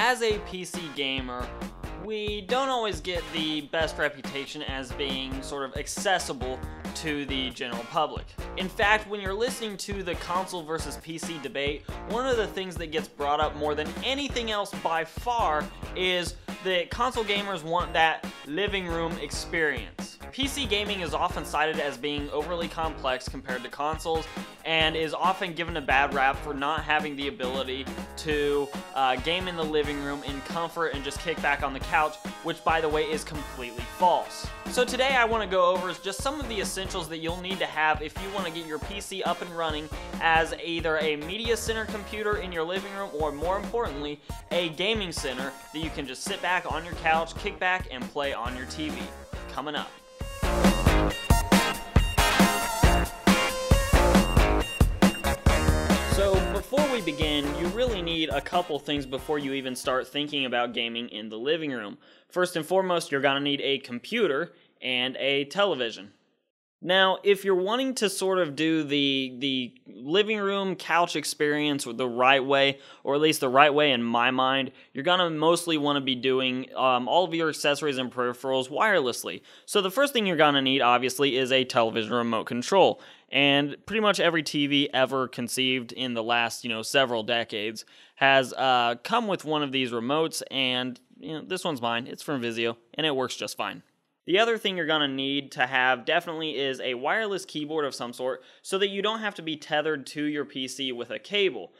as a PC gamer, we don't always get the best reputation as being sort of accessible to the general public. In fact, when you're listening to the console versus PC debate, one of the things that gets brought up more than anything else by far is that console gamers want that living room experience. PC gaming is often cited as being overly complex compared to consoles and is often given a bad rap for not having the ability to uh, game in the living room in comfort and just kick back on the couch, which by the way is completely false. So today I want to go over just some of the essentials that you'll need to have if you want to get your PC up and running as either a media center computer in your living room or more importantly, a gaming center that you can just sit back on your couch, kick back, and play on your TV. Coming up. Before we begin, you really need a couple things before you even start thinking about gaming in the living room. First and foremost, you're gonna need a computer and a television. Now, if you're wanting to sort of do the the living room couch experience the right way, or at least the right way in my mind, you're gonna mostly want to be doing um, all of your accessories and peripherals wirelessly. So the first thing you're gonna need, obviously, is a television remote control. And pretty much every TV ever conceived in the last, you know, several decades has uh, come with one of these remotes. And you know, this one's mine. It's from Vizio, and it works just fine. The other thing you're going to need to have definitely is a wireless keyboard of some sort so that you don't have to be tethered to your PC with a cable.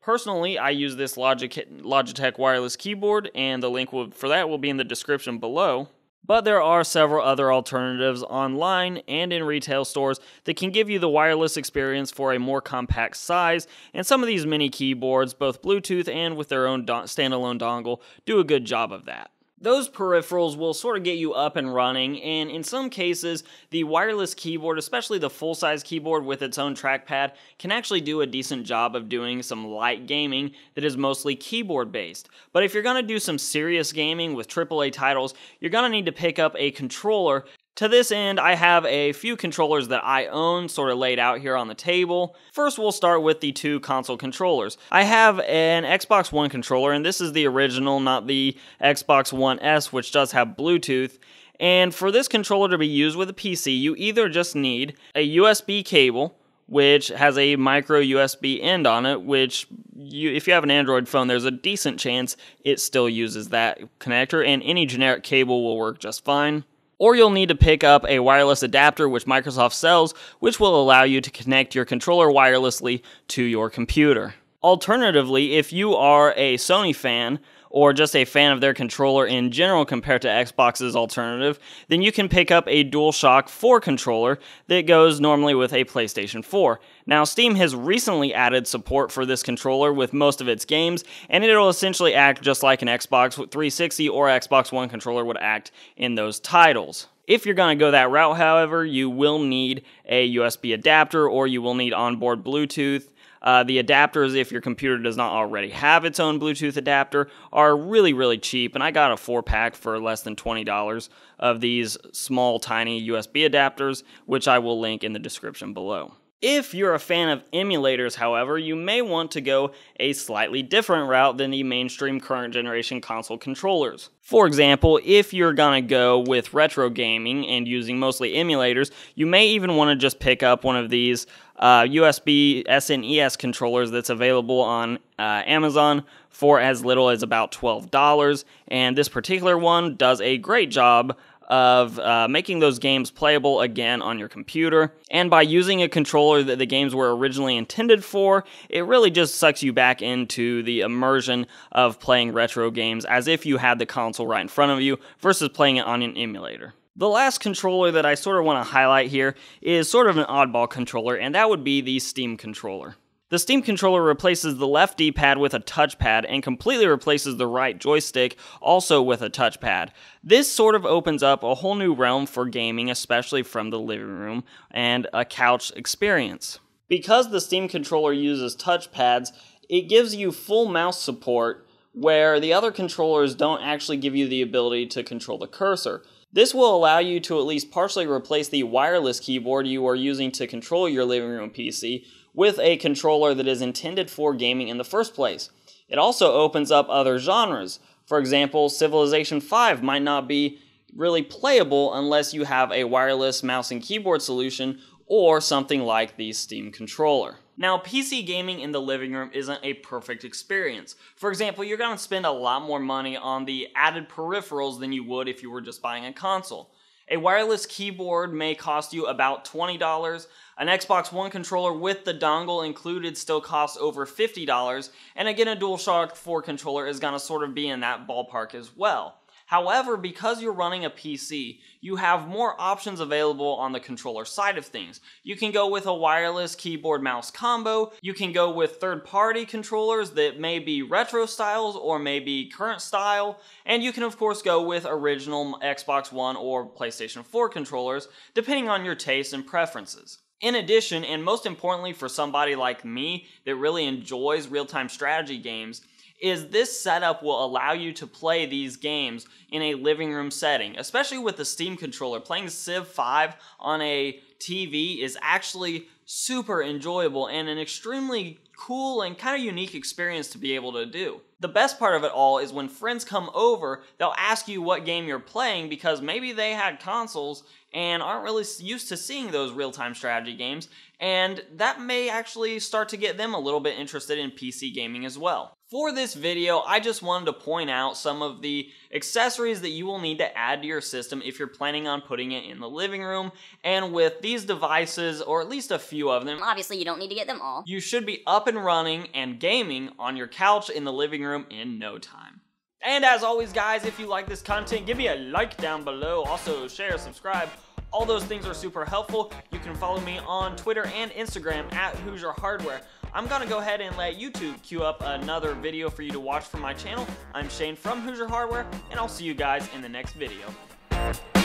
Personally, I use this Logitech wireless keyboard, and the link for that will be in the description below. But there are several other alternatives online and in retail stores that can give you the wireless experience for a more compact size, and some of these mini keyboards, both Bluetooth and with their own standalone dongle, do a good job of that. Those peripherals will sort of get you up and running, and in some cases, the wireless keyboard, especially the full size keyboard with its own trackpad, can actually do a decent job of doing some light gaming that is mostly keyboard based. But if you're going to do some serious gaming with AAA titles, you're going to need to pick up a controller to this end, I have a few controllers that I own sort of laid out here on the table. First, we'll start with the two console controllers. I have an Xbox One controller, and this is the original, not the Xbox One S, which does have Bluetooth. And for this controller to be used with a PC, you either just need a USB cable, which has a micro USB end on it, which you, if you have an Android phone, there's a decent chance it still uses that connector, and any generic cable will work just fine or you'll need to pick up a wireless adapter which Microsoft sells, which will allow you to connect your controller wirelessly to your computer. Alternatively, if you are a Sony fan, or just a fan of their controller in general compared to Xbox's alternative, then you can pick up a DualShock 4 controller that goes normally with a PlayStation 4. Now, Steam has recently added support for this controller with most of its games, and it'll essentially act just like an Xbox 360 or Xbox One controller would act in those titles. If you're going to go that route, however, you will need a USB adapter or you will need onboard Bluetooth. Uh, the adapters, if your computer does not already have its own Bluetooth adapter, are really, really cheap. And I got a four pack for less than $20 of these small, tiny USB adapters, which I will link in the description below. If you're a fan of emulators, however, you may want to go a slightly different route than the mainstream current generation console controllers. For example, if you're gonna go with retro gaming and using mostly emulators, you may even want to just pick up one of these uh, USB SNES controllers that's available on uh, Amazon for as little as about $12. And this particular one does a great job of uh, making those games playable again on your computer. And by using a controller that the games were originally intended for, it really just sucks you back into the immersion of playing retro games as if you had the console right in front of you versus playing it on an emulator. The last controller that I sort of want to highlight here is sort of an oddball controller, and that would be the Steam controller. The Steam controller replaces the left D-pad with a touchpad and completely replaces the right joystick also with a touchpad. This sort of opens up a whole new realm for gaming, especially from the living room and a couch experience. Because the Steam controller uses touchpads, it gives you full mouse support where the other controllers don't actually give you the ability to control the cursor. This will allow you to at least partially replace the wireless keyboard you are using to control your living room PC with a controller that is intended for gaming in the first place. It also opens up other genres. For example, Civilization 5 might not be really playable unless you have a wireless mouse and keyboard solution or something like the Steam controller. Now, PC gaming in the living room isn't a perfect experience. For example, you're going to spend a lot more money on the added peripherals than you would if you were just buying a console. A wireless keyboard may cost you about $20. An Xbox One controller with the dongle included still costs over $50. And again, a DualShock 4 controller is going to sort of be in that ballpark as well. However, because you're running a PC, you have more options available on the controller side of things. You can go with a wireless keyboard mouse combo, you can go with third party controllers that may be retro styles or maybe current style, and you can of course go with original Xbox One or PlayStation 4 controllers, depending on your tastes and preferences. In addition, and most importantly for somebody like me that really enjoys real time strategy games, is this setup will allow you to play these games in a living room setting, especially with the Steam controller. Playing Civ 5 on a TV is actually super enjoyable and an extremely cool and kind of unique experience to be able to do. The best part of it all is when friends come over, they'll ask you what game you're playing because maybe they had consoles and aren't really used to seeing those real time strategy games, and that may actually start to get them a little bit interested in PC gaming as well. For this video, I just wanted to point out some of the accessories that you will need to add to your system if you're planning on putting it in the living room. And with these devices, or at least a few of them, obviously you don't need to get them all. You should be up and running and gaming on your couch in the living room in no time. And as always, guys, if you like this content, give me a like down below. Also, share, subscribe. All those things are super helpful. You can follow me on Twitter and Instagram at Hoosier Hardware. I'm gonna go ahead and let YouTube queue up another video for you to watch from my channel. I'm Shane from Hoosier Hardware, and I'll see you guys in the next video.